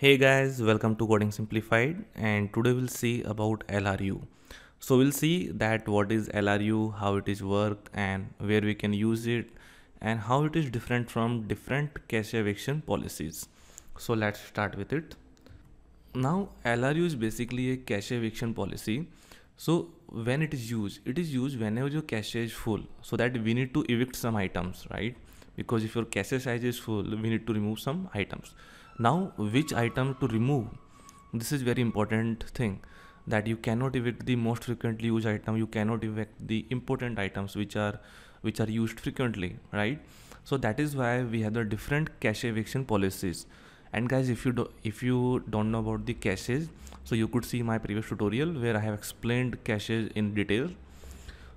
Hey guys, welcome to Coding Simplified and today we'll see about LRU. So we'll see that what is LRU, how it is work and where we can use it and how it is different from different cache eviction policies. So let's start with it. Now LRU is basically a cache eviction policy. So when it is used, it is used whenever your cache is full so that we need to evict some items, right? Because if your cache size is full, we need to remove some items. Now which item to remove? This is very important thing that you cannot evict the most frequently used item. You cannot evict the important items which are which are used frequently right? So that is why we have the different cache eviction policies. And guys if you do if you don't know about the caches so you could see my previous tutorial where i have explained caches in detail.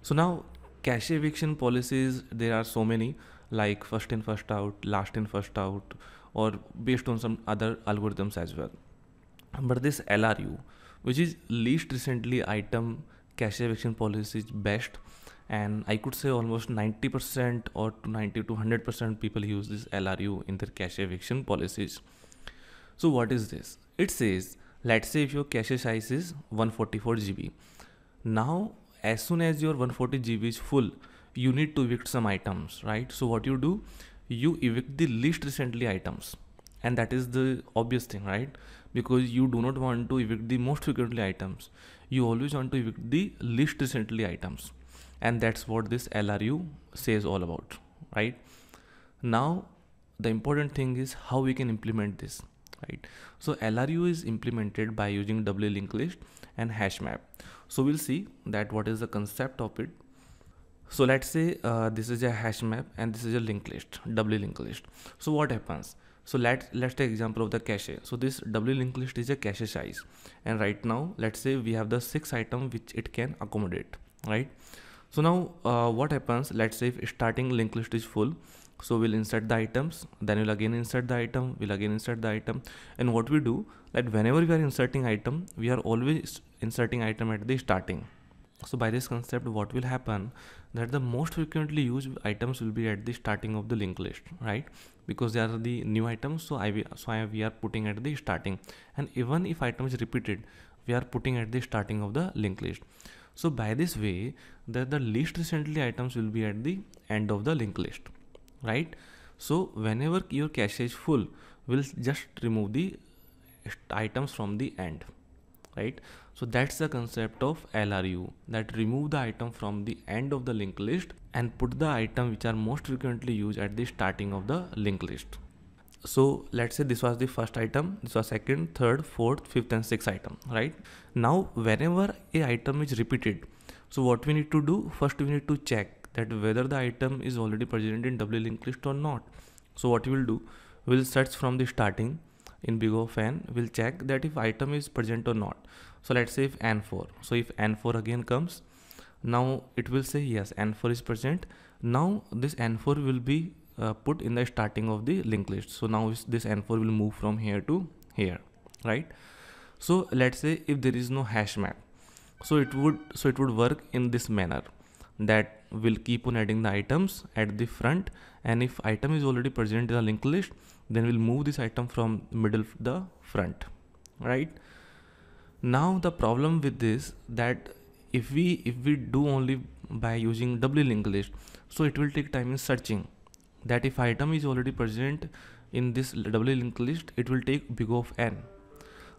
So now cache eviction policies there are so many like first in first out last in first out or based on some other algorithms as well. But this LRU, which is least recently item cache eviction policy is best and I could say almost 90% or to 90 to 100% people use this LRU in their cache eviction policies. So what is this? It says, let's say if your cache size is 144 GB. Now, as soon as your 140 GB is full, you need to evict some items, right? So what you do, you evict the least recently items. And that is the obvious thing right? Because you do not want to evict the most frequently items. You always want to evict the least recently items. And that's what this LRU says all about right? Now the important thing is how we can implement this right? So LRU is implemented by using doubly linked list and hash map. So we'll see that what is the concept of it so let's say uh, this is a hash map and this is a linked list doubly linked list. So what happens? So let's let's take example of the cache. So this doubly linked list is a cache size. And right now let's say we have the six item which it can accommodate right? So now uh, what happens? Let's say if starting linked list is full so we'll insert the items. Then we'll again insert the item. We'll again insert the item. And what we do that whenever we are inserting item we are always inserting item at the starting so by this concept what will happen? That the most frequently used items will be at the starting of the linked list right? Because they are the new items so i so I, we are putting at the starting. And even if item is repeated we are putting at the starting of the linked list. So by this way that the least recently items will be at the end of the linked list right? So whenever your cache is full we'll just remove the items from the end right so that's the concept of LRU that remove the item from the end of the linked list and put the item which are most frequently used at the starting of the linked list. So let's say this was the first item this was second third fourth fifth and sixth item right? Now whenever a item is repeated so what we need to do? First we need to check that whether the item is already present in doubly linked list or not. So what we will do? We'll search from the starting in big O of n will check that if item is present or not. So let's say if n4 so if n4 again comes now it will say yes n4 is present. Now this n4 will be uh, put in the starting of the linked list. So now this n4 will move from here to here right? So let's say if there is no hash map so it would so it would work in this manner that will keep on adding the items at the front. And if item is already present in the linked list then we'll move this item from middle to the front right? Now the problem with this that if we if we do only by using doubly linked list so it will take time in searching. That if item is already present in this doubly linked list it will take big of n.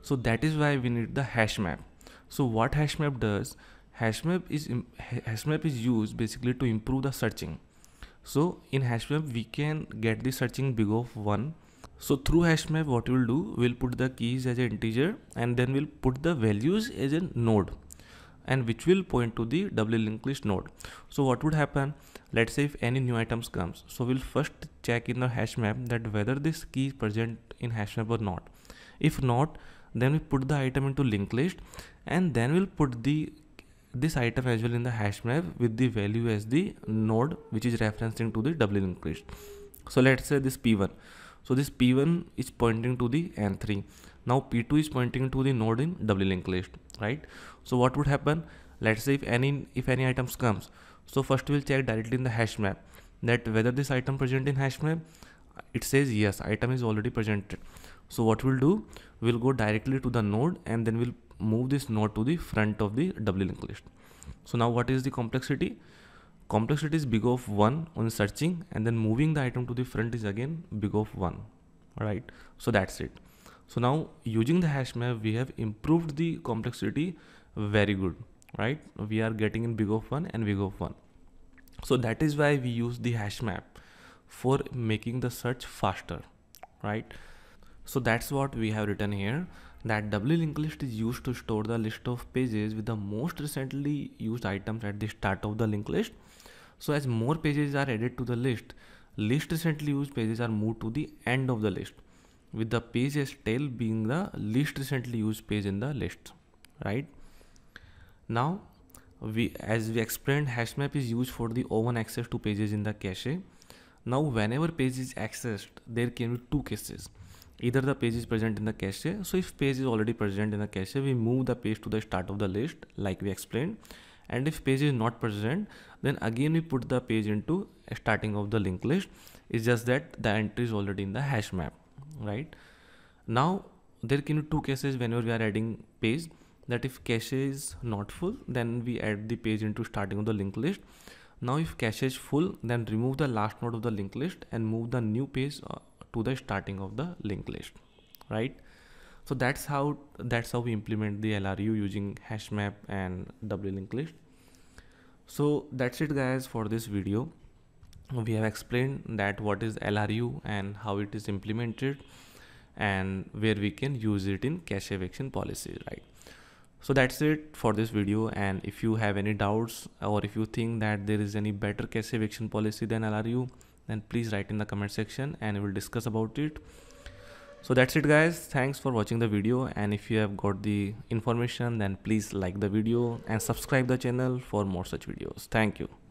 So that is why we need the hash map. So what hash map does hash map is hash map is used basically to improve the searching. So in hashmap we can get the searching big of 1 so through hashmap what we'll do we'll put the keys as an integer and then we'll put the values as a node and which will point to the doubly linked list node. So what would happen? Let's say if any new items comes. So we'll first check in the hash map that whether this key is present in hash map or not. If not then we put the item into linked list and then we'll put the this item as well in the hash map with the value as the node which is referencing to the doubly linked list. So let's say this p1 so this p1 is pointing to the n3 now p2 is pointing to the node in doubly linked list right? So what would happen? Let's say if any if any items comes. So first we'll check directly in the hash map that whether this item present in hash map it says yes item is already presented. So what we'll do? We'll go directly to the node and then we'll move this node to the front of the doubly linked list. So now what is the complexity? Complexity is big of 1 on searching and then moving the item to the front is again big of 1 right? So that's it. So now using the hash map we have improved the complexity very good right? We are getting in big of 1 and big of 1 so that is why we use the hash map for making the search faster right? So that's what we have written here that doubly linked list is used to store the list of pages with the most recently used items at the start of the linked list. So as more pages are added to the list, least recently used pages are moved to the end of the list with the page as tail being the least recently used page in the list, right? Now, we as we explained, hash map is used for the O1 access to pages in the cache. Now, whenever page is accessed, there can be two cases either the page is present in the cache. So if page is already present in the cache we move the page to the start of the list like we explained. And if page is not present then again we put the page into starting of the linked list. It's just that the entry is already in the hash map right? Now there can be two cases whenever we are adding page that if cache is not full then we add the page into starting of the linked list. Now if cache is full then remove the last node of the linked list and move the new page uh, to the starting of the linked list right? So that's how that's how we implement the LRU using hash map and doubly linked list. So that's it guys for this video. We have explained that what is LRU and how it is implemented and where we can use it in cache eviction policy right? So that's it for this video and if you have any doubts or if you think that there is any better cache eviction policy than LRU then please write in the comment section and we'll discuss about it. So that's it guys. Thanks for watching the video. And if you have got the information then please like the video and subscribe the channel for more such videos. Thank you